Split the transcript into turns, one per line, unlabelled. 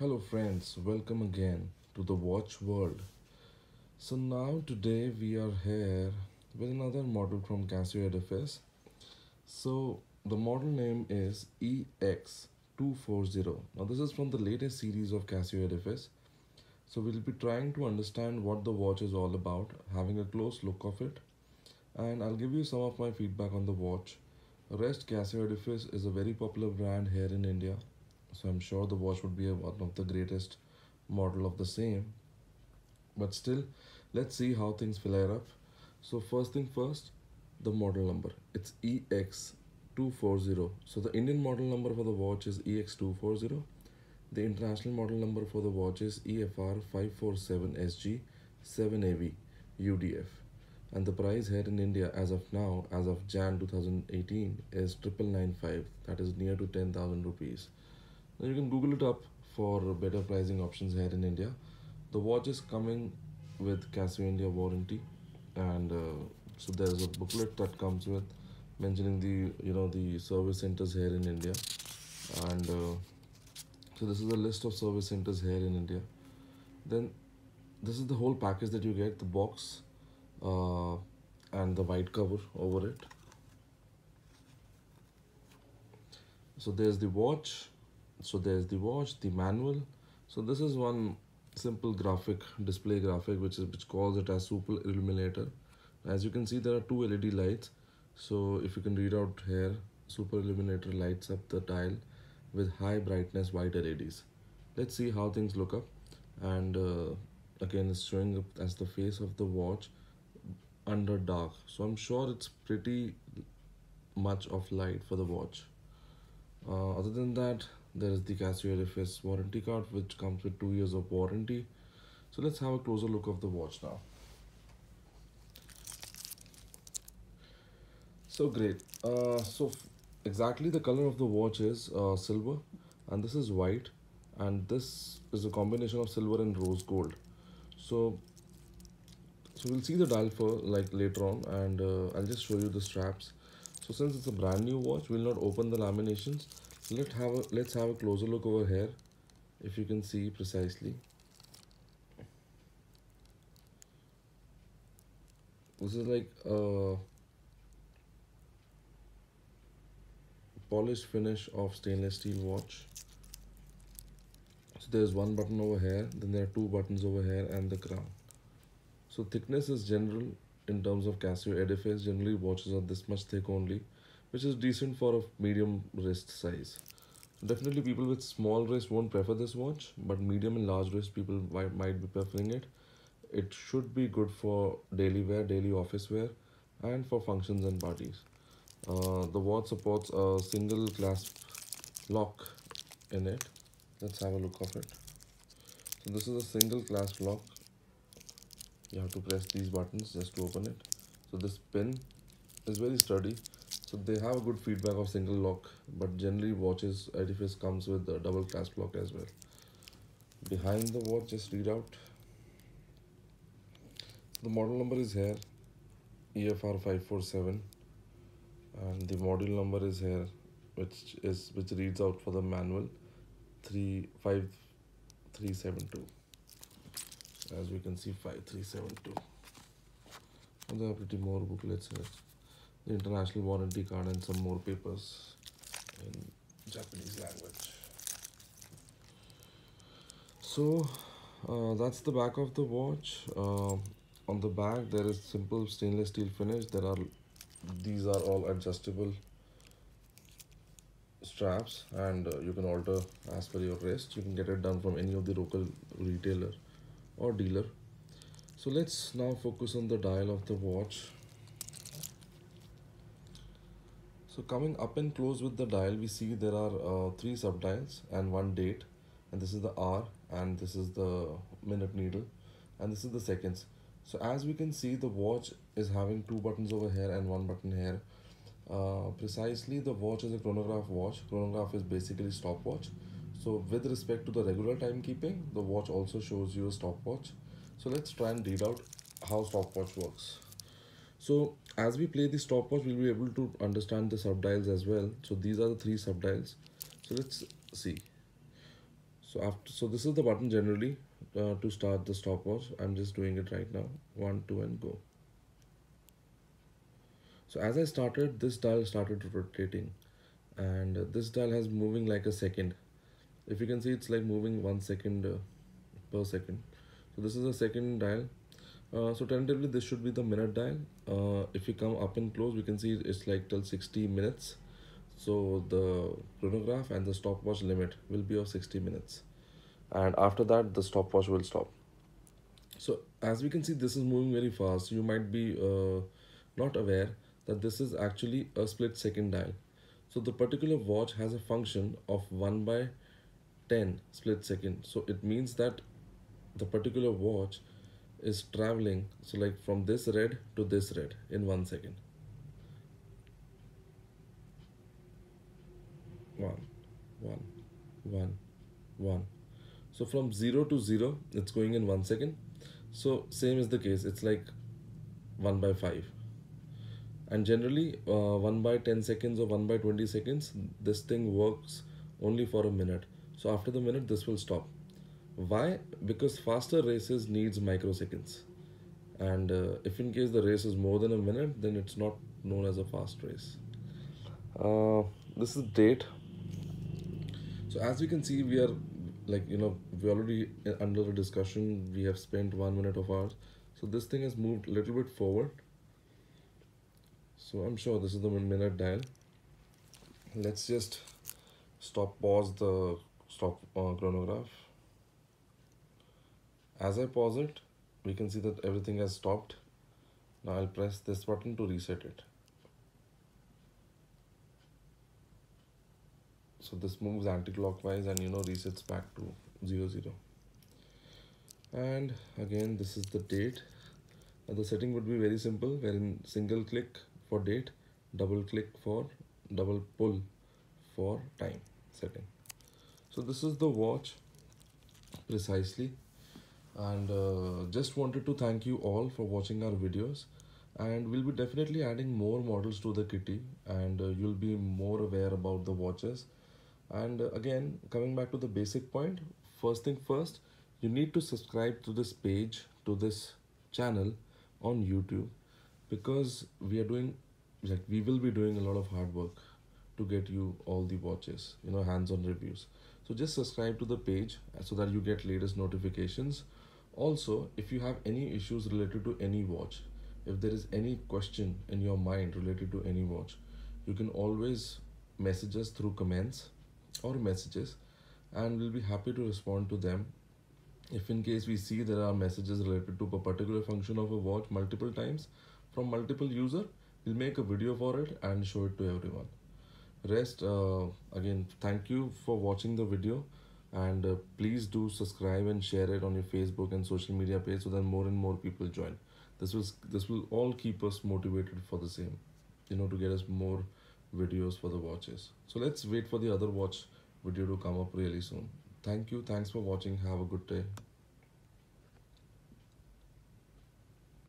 Hello friends, welcome again to the Watch World. So now today we are here with another model from Casio Edifice. So the model name is EX240. Now this is from the latest series of Casio Edifice. So we'll be trying to understand what the watch is all about, having a close look of it, and I'll give you some of my feedback on the watch. Rest Casio Edifice is a very popular brand here in India so I'm sure the watch would be one of the greatest model of the same. But still, let's see how things flare up. So first thing first, the model number. It's EX240. So the Indian model number for the watch is EX240. The international model number for the watch is EFR547SG 7AV UDF. And the price here in India as of now, as of Jan 2018, is triple nine five. That is near to 10,000 rupees. You can Google it up for better pricing options here in India. The watch is coming with Casio India warranty, and uh, so there's a booklet that comes with mentioning the you know the service centers here in India, and uh, so this is a list of service centers here in India. Then this is the whole package that you get: the box, uh, and the white cover over it. So there's the watch so there's the watch the manual. So this is one simple graphic display graphic which is which calls it as super illuminator. As you can see there are two led lights. So if you can read out here super illuminator lights up the dial with high brightness white leds let's see how things look up. And uh, again it's showing up as the face of the watch under dark. So i'm sure it's pretty much of light for the watch. Uh, other than that there is the Casio Edifice warranty card which comes with two years of warranty. So let's have a closer look of the watch now. So great. Uh, so exactly the color of the watch is uh, silver and this is white and this is a combination of silver and rose gold. So so we'll see the dial for like later on and uh, I'll just show you the straps. So since it's a brand new watch we'll not open the laminations let have a let's have a closer look over here if you can see precisely. This is like a polished finish of stainless steel watch. So there's one button over here then there are two buttons over here and the crown. So thickness is general in terms of Casio Edifice. Generally watches are this much thick only which is decent for a medium wrist size. Definitely people with small wrist won't prefer this watch, but medium and large wrist people might, might be preferring it. It should be good for daily wear, daily office wear, and for functions and parties. Uh, the watch supports a single clasp lock in it. Let's have a look of it. So this is a single clasp lock. You have to press these buttons just to open it. So this pin is very sturdy so they have a good feedback of single lock but generally watches edifice comes with a double clasp lock as well. Behind the watch just read out. The model number is here EFR547 and the module number is here which is which reads out for the manual 35372 as we can see 5372 and there are pretty more booklets here the international warranty card and some more papers in Japanese language. So uh, that's the back of the watch. Uh, on the back there is simple stainless steel finish. There are these are all adjustable straps and uh, you can alter as per your wrist. You can get it done from any of the local retailer or dealer. So let's now focus on the dial of the watch. So coming up and close with the dial, we see there are uh, three subdials and one date. And this is the hour and this is the minute needle and this is the seconds. So as we can see, the watch is having two buttons over here and one button here. Uh, precisely, the watch is a chronograph watch. Chronograph is basically stopwatch. So with respect to the regular timekeeping, the watch also shows you a stopwatch. So let's try and read out how stopwatch works. So as we play the stopwatch, we'll be able to understand the subdials as well. So these are the three subdials. So let's see. so after so this is the button generally uh, to start the stopwatch i'm just doing it right now. One two and go. So as i started this dial started rotating. And this dial has moving like a second. If you can see it's like moving one second uh, per second. So this is a second dial uh, so tentatively this should be the minute dial uh, if you come up and close we can see it's like till 60 minutes. So the chronograph and the stopwatch limit will be of 60 minutes. And after that the stopwatch will stop. So as we can see this is moving very fast. You might be uh, not aware that this is actually a split second dial. So the particular watch has a function of 1 by 10 split second. So it means that the particular watch is traveling so like from this red to this red in one second. One one one one. So from 0 to 0 it's going in one second. So same is the case it's like 1 by 5 and generally uh, 1 by 10 seconds or 1 by 20 seconds this thing works only for a minute. So after the minute this will stop why? Because faster races needs microseconds. And uh, if in case the race is more than a minute then it's not known as a fast race. Uh, this is date. So as we can see we are like you know we already uh, under the discussion we have spent one minute of ours. So this thing has moved a little bit forward. So i'm sure this is the minute dial let's just stop pause the stop uh, chronograph as I pause it we can see that everything has stopped. Now I'll press this button to reset it. So this moves anti-clockwise and you know resets back to 0 0 and again this is the date. Now the setting would be very simple. Wherein single click for date double click for double pull for time setting. So this is the watch precisely and uh, just wanted to thank you all for watching our videos. And we'll be definitely adding more models to the kitty. And uh, you'll be more aware about the watches. And uh, again coming back to the basic point first thing first you need to subscribe to this page to this channel on youtube. Because we are doing like we will be doing a lot of hard work to get you all the watches you know hands-on reviews so just subscribe to the page uh, so that you get latest notifications also, if you have any issues related to any watch, if there is any question in your mind related to any watch, you can always message us through comments or messages and we'll be happy to respond to them. If in case we see there are messages related to a particular function of a watch multiple times from multiple user, we'll make a video for it and show it to everyone. Rest, uh, again, thank you for watching the video. And uh, please do subscribe and share it on your facebook and social media page so that more and more people join. This was this will all keep us motivated for the same you know to get us more videos for the watches. So let's wait for the other watch video to come up really soon. Thank you. Thanks for watching. Have a good day